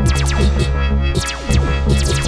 Let's go.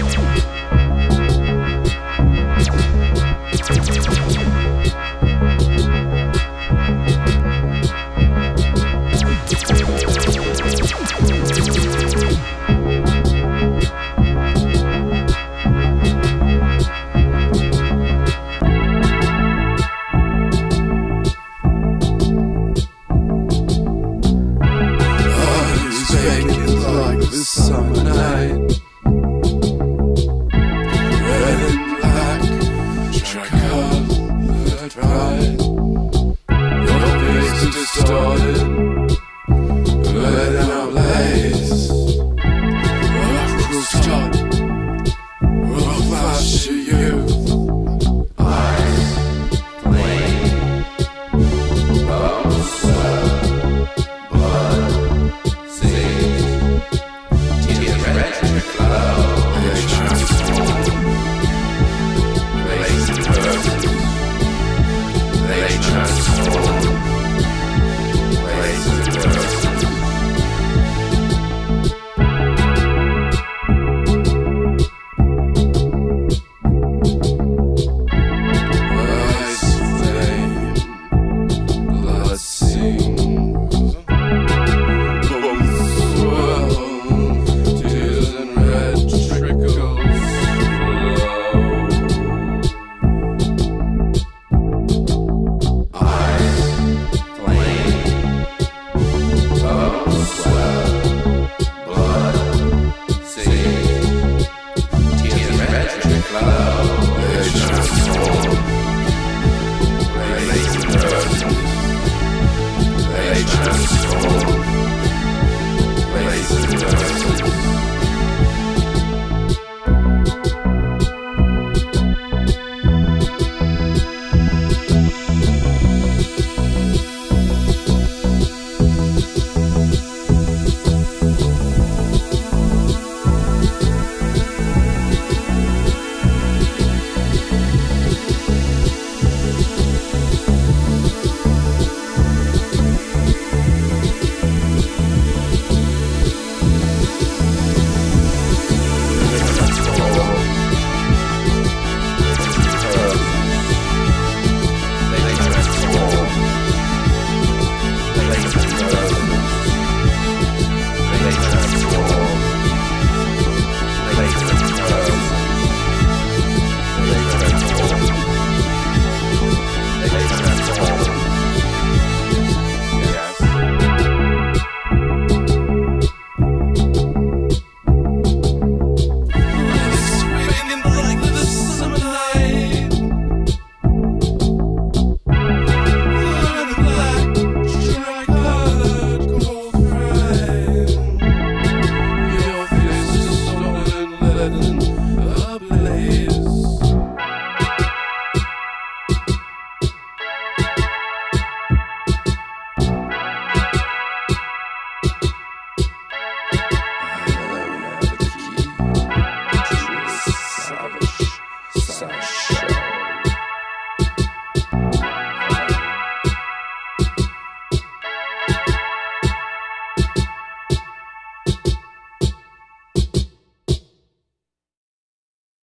Sessions.